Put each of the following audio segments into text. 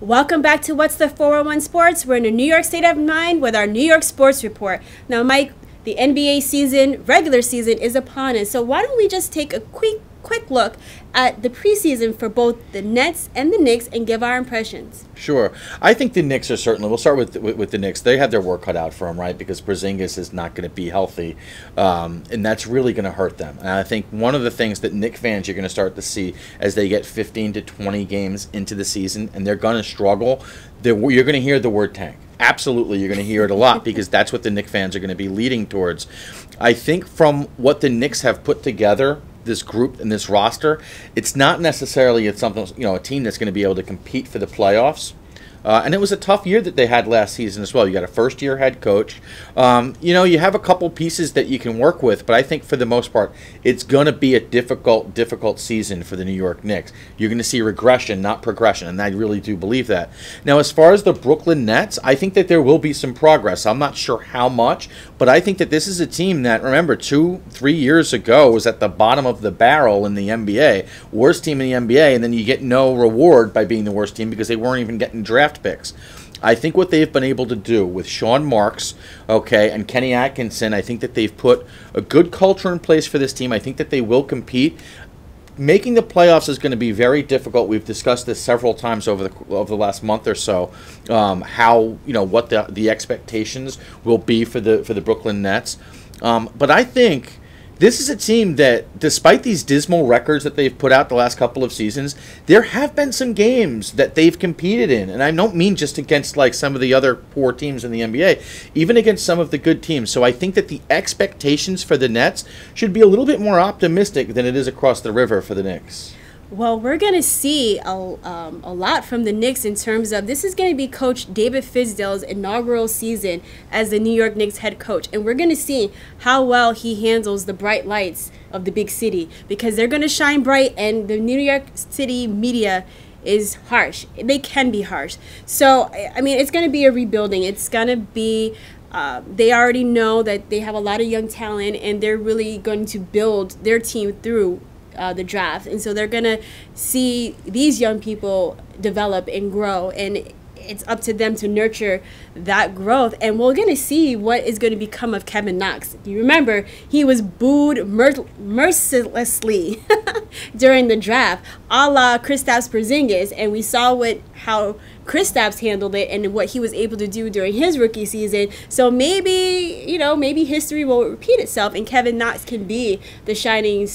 Welcome back to What's the 411 Sports. We're in a New York state of mind with our New York Sports Report. Now, Mike, the NBA season, regular season, is upon us. So why don't we just take a quick quick look at the preseason for both the Nets and the Knicks and give our impressions. Sure. I think the Knicks are certainly, we'll start with, with, with the Knicks. They have their work cut out for them, right? Because Porzingis is not going to be healthy. Um, and that's really going to hurt them. And I think one of the things that Knick fans you're going to start to see as they get 15 to 20 games into the season and they're going to struggle, you're going to hear the word tank absolutely you're going to hear it a lot because that's what the Knick fans are going to be leading towards. I think from what the Knicks have put together this group and this roster, it's not necessarily it's something you know a team that's going to be able to compete for the playoffs. Uh, and it was a tough year that they had last season as well. You got a first year head coach. Um, you know, you have a couple pieces that you can work with, but I think for the most part, it's going to be a difficult, difficult season for the New York Knicks. You're going to see regression, not progression, and I really do believe that. Now, as far as the Brooklyn Nets, I think that there will be some progress. I'm not sure how much, but I think that this is a team that, remember, two, three years ago was at the bottom of the barrel in the NBA, worst team in the NBA, and then you get no reward by being the worst team because they weren't even getting drafted picks. I think what they've been able to do with Sean Marks, okay, and Kenny Atkinson, I think that they've put a good culture in place for this team. I think that they will compete. Making the playoffs is going to be very difficult. We've discussed this several times over the over the last month or so. Um, how you know what the the expectations will be for the for the Brooklyn Nets, um, but I think this is a team that, despite these dismal records that they've put out the last couple of seasons, there have been some games that they've competed in. And I don't mean just against like some of the other poor teams in the NBA, even against some of the good teams. So I think that the expectations for the Nets should be a little bit more optimistic than it is across the river for the Knicks. Well, we're going to see a, um, a lot from the Knicks in terms of this is going to be Coach David Fizdale's inaugural season as the New York Knicks head coach. And we're going to see how well he handles the bright lights of the big city because they're going to shine bright, and the New York City media is harsh. They can be harsh. So, I mean, it's going to be a rebuilding. It's going to be uh, they already know that they have a lot of young talent and they're really going to build their team through uh, the draft, and so they're gonna see these young people develop and grow, and it's up to them to nurture that growth. And we're gonna see what is going to become of Kevin Knox. You remember he was booed mer- mercilessly during the draft, a la Kristaps Porzingis, and we saw what how Kristaps handled it and what he was able to do during his rookie season. So maybe, you know, maybe history will repeat itself and Kevin Knox can be the shining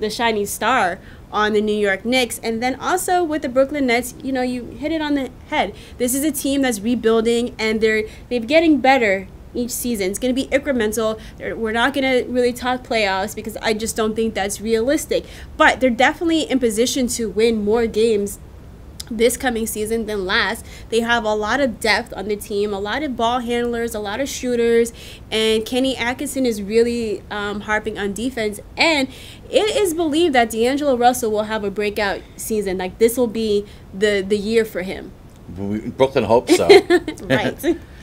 the shining star on the New York Knicks. And then also with the Brooklyn Nets, you know, you hit it on the head. This is a team that's rebuilding and they're they're getting better each season. It's going to be incremental. We're not going to really talk playoffs because I just don't think that's realistic. But they're definitely in position to win more games this coming season than last. They have a lot of depth on the team, a lot of ball handlers, a lot of shooters, and Kenny Atkinson is really um, harping on defense. And it is believed that D'Angelo Russell will have a breakout season. Like this will be the the year for him. Brooklyn hopes so. right.